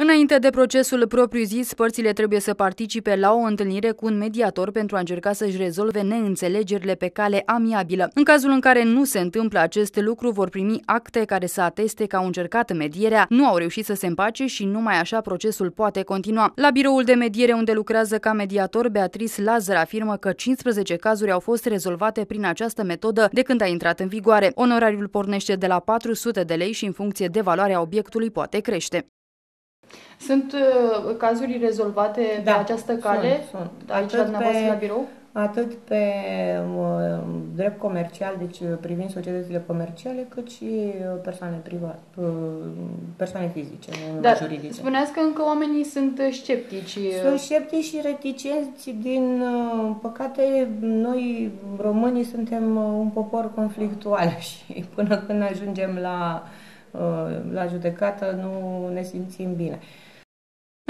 Înainte de procesul propriu-zis, părțile trebuie să participe la o întâlnire cu un mediator pentru a încerca să-și rezolve neînțelegerile pe cale amiabilă. În cazul în care nu se întâmplă acest lucru, vor primi acte care să ateste că au încercat medierea, nu au reușit să se împace și numai așa procesul poate continua. La biroul de mediere unde lucrează ca mediator, Beatrice Lazar afirmă că 15 cazuri au fost rezolvate prin această metodă de când a intrat în vigoare. Onorariul pornește de la 400 de lei și în funcție de valoarea obiectului poate crește. Sunt uh, cazuri rezolvate da, pe această cale sunt, sunt. aici la dumneavoastră pe, la birou? Atât pe uh, drept comercial, deci uh, privind societățile comerciale, cât și uh, persoane private, uh, persoane fizice, Dar juridice. spuneați că încă oamenii sunt sceptici. Sunt sceptici și reticenți, din păcate noi românii suntem un popor conflictual și până când ajungem la la judecată nu ne simțim bine.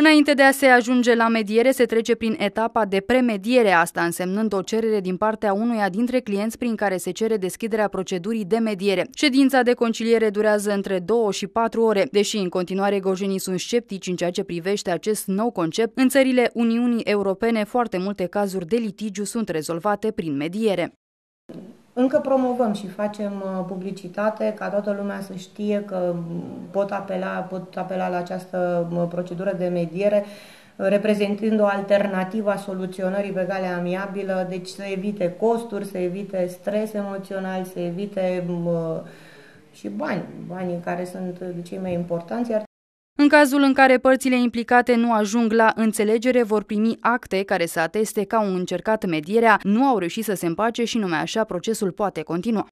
Înainte de a se ajunge la mediere, se trece prin etapa de premediere, asta însemnând o cerere din partea unuia dintre clienți prin care se cere deschiderea procedurii de mediere. Ședința de conciliere durează între 2 și 4 ore, deși în continuare gojenii sunt sceptici în ceea ce privește acest nou concept, în țările Uniunii Europene foarte multe cazuri de litigiu sunt rezolvate prin mediere. Încă promovăm și facem uh, publicitate ca toată lumea să știe că pot apela, pot apela la această uh, procedură de mediere reprezentând o alternativă a soluționării pe cale amiabilă, deci să evite costuri, să evite stres emoțional, să evite uh, și bani, banii care sunt cei mai importanți, iar în cazul în care părțile implicate nu ajung la înțelegere, vor primi acte care să ateste că au încercat medierea, nu au reușit să se împace și numai așa procesul poate continua.